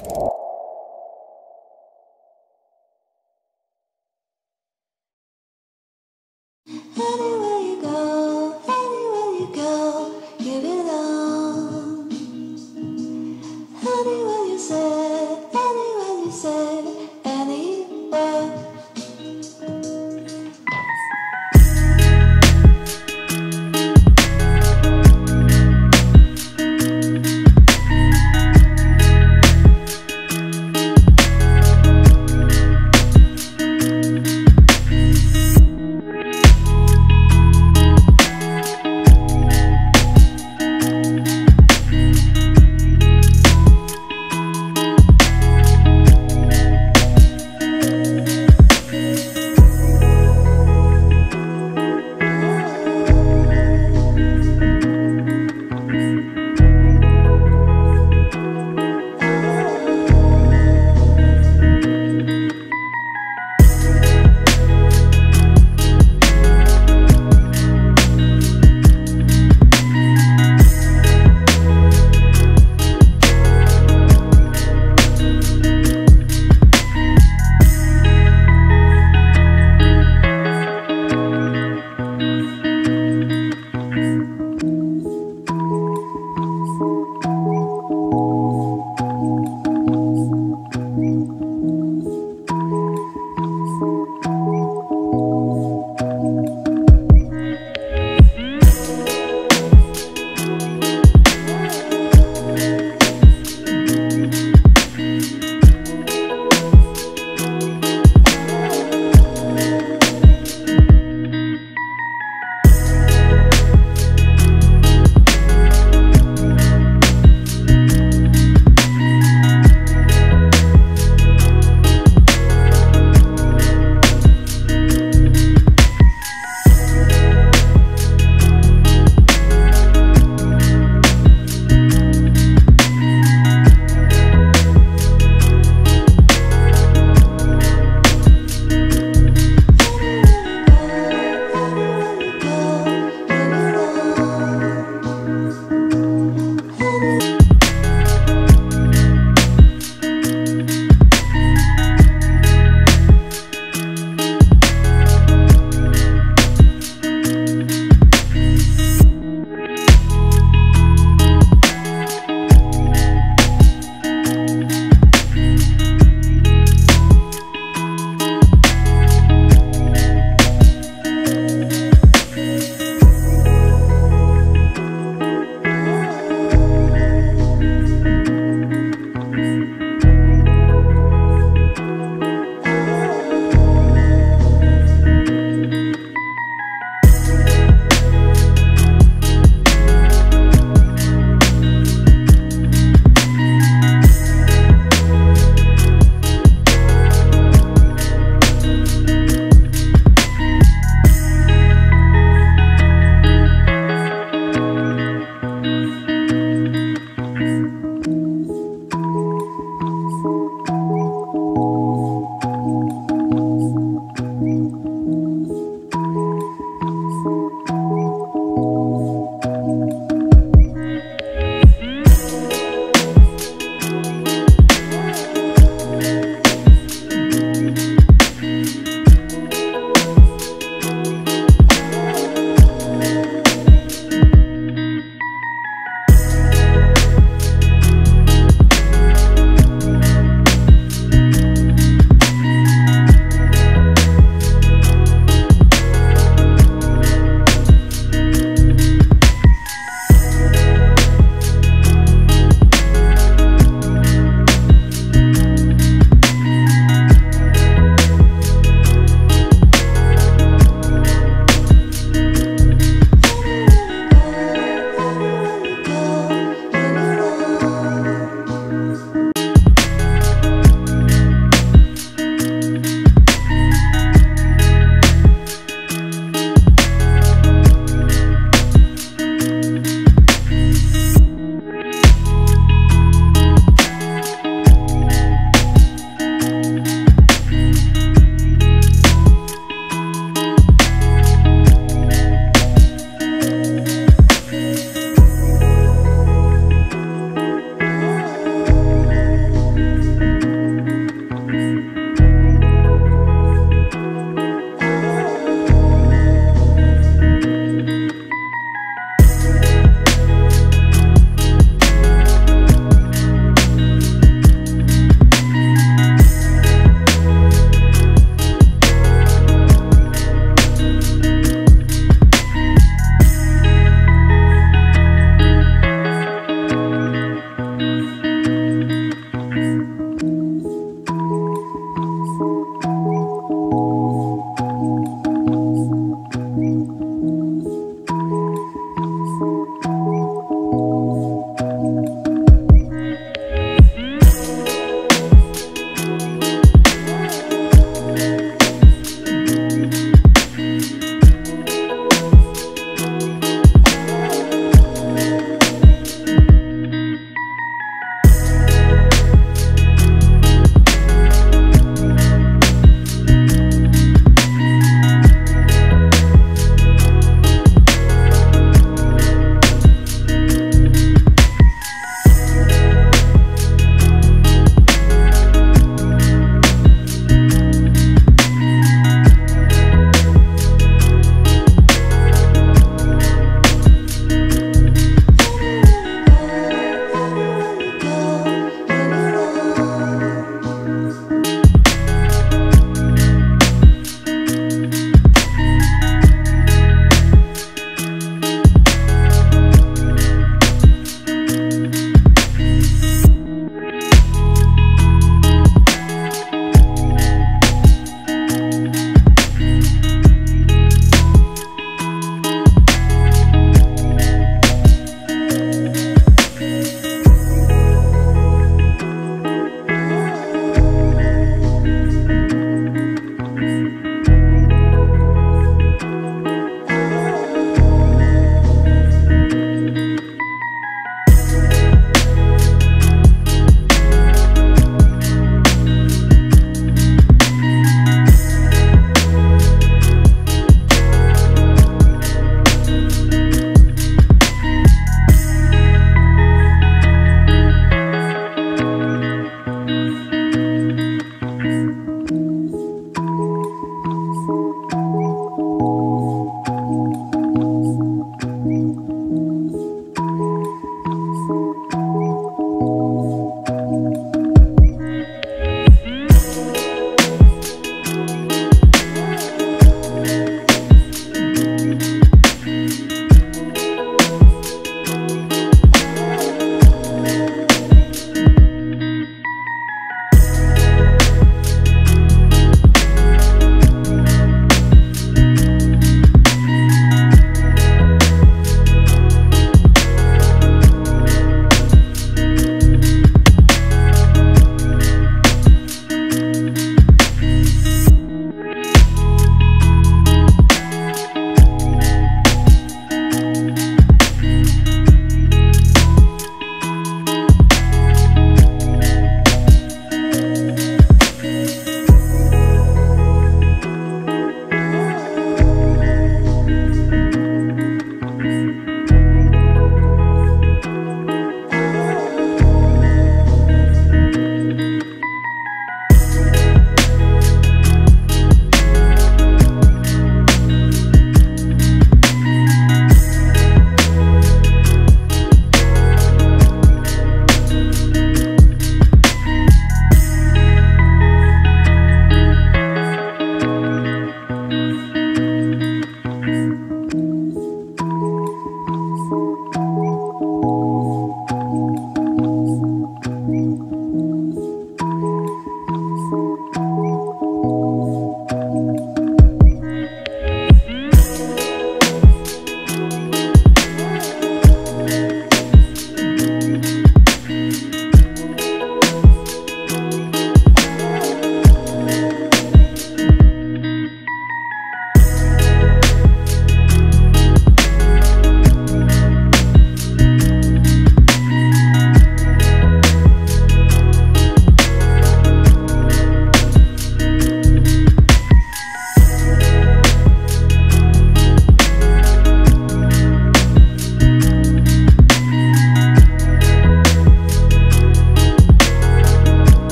Anywhere you go, anywhere you go, you belong. Anywhere you say, anywhere you say.